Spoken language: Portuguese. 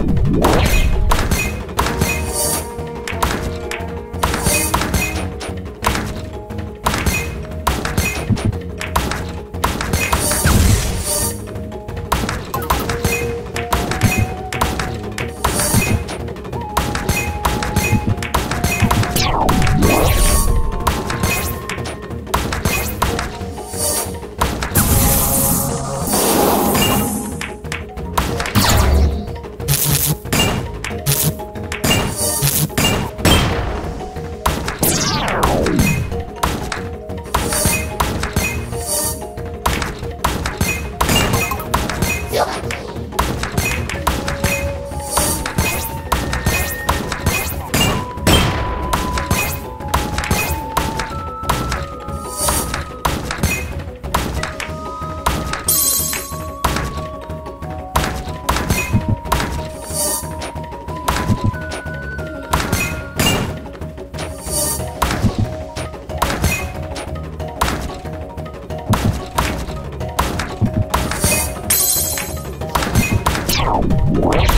Yeah. Wow.